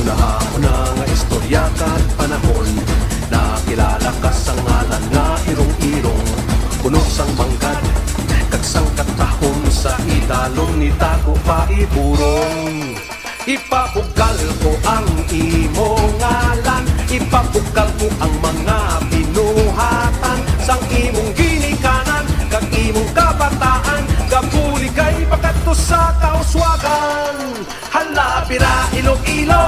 Una-una nga istorya kat panahon. Nakilala ka sa ngalan nga irong-irong Puno sang manggad Kag sang katahom sa idalom ni Tago pa iburong Ipabugal ko ang imo ngalan Ipabugal ko ang mga binuhatan. Sang imong ginikanan Kag imong kabataan Gapuli kay pagkato sa kauswagan. Hala, bira, ilo-ilo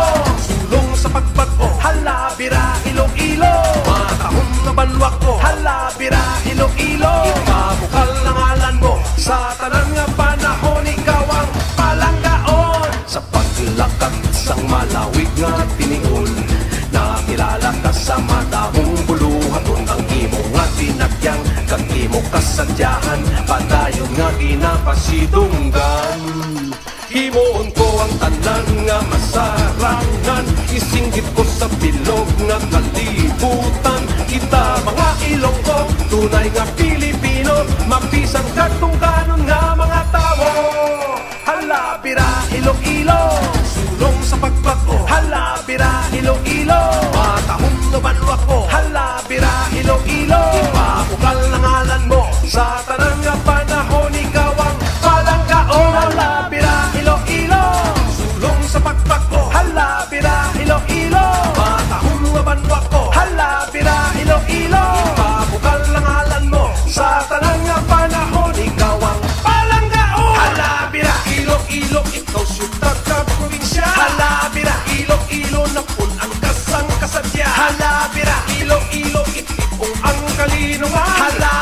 Nga panahon Ikaw ang palanggaon Sa paglakad sang malawig nga tinigon Nakilala ka sa madamong buluhaton Ang imo nga tinagyang Kag imo kasadyahan Padayon nga ginapasidunggan. Himoon ko ang tanan nga masarangan Isinggit ko sa bilog nga kalibutan. Kita mga Ilonggo, tunay nga Pilipino panahon Ikaw ang palanggaon Hala, bira, Iloilo. Sulong sa pagbago Hala, bira, Iloilo. Matahong nabanwa ko Hala, bira, Iloilo. Ipabukal ang ngalan mo Sa panahon Ikaw ang palanggaon Hala, bira, Iloilo. Ikaw siyutag ka probinsya. Hala, bira, Iloilo. Napun ang kasang kasadya Hala, bira, Iloilo. Itipong ang kalinungan. Hala,